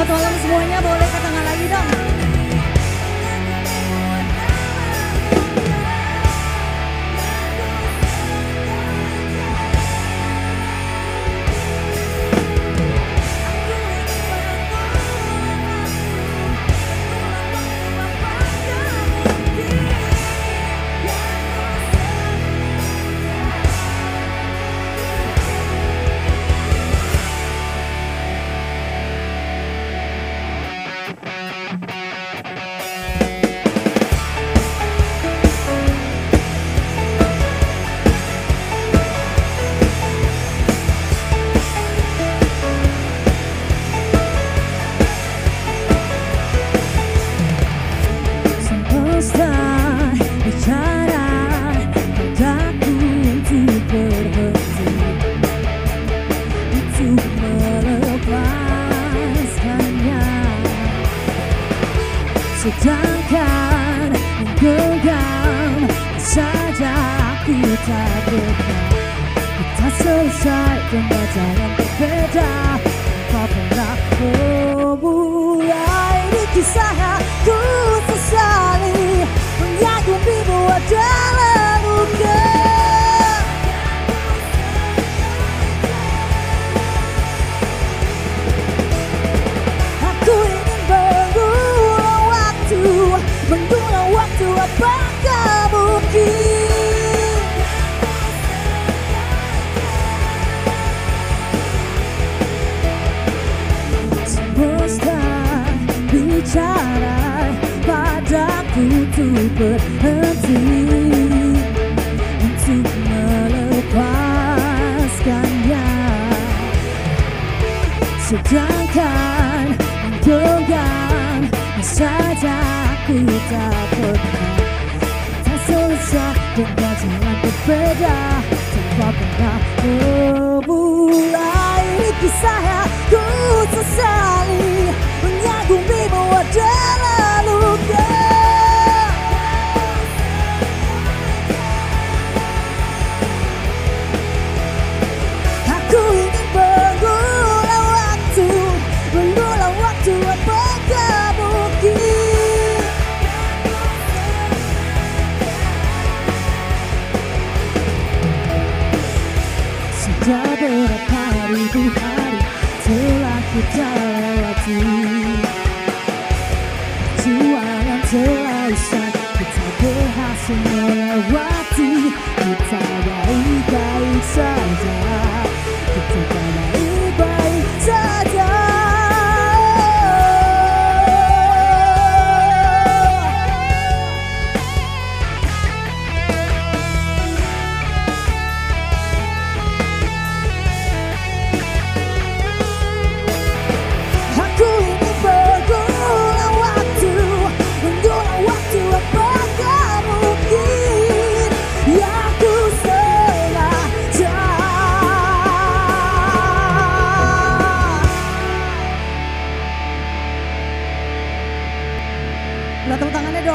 Selamat malam semuanya, boleh ke tengah lagi dong. Sedangkan menggenggam saja tak pernah Kita selesai jalan berbeda. Tanpa pernah memulai Ini kisah untuk berhenti Untuk melepaskannya Sedangkan menggenggam saja aku tak pernah Tak selesai dengan jalan berbeda. Tanpa pernah memulai kisah berapa ribu hari telah kita lewati. Perjuangan telah usai. Kita berhasil melewati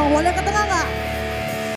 我那个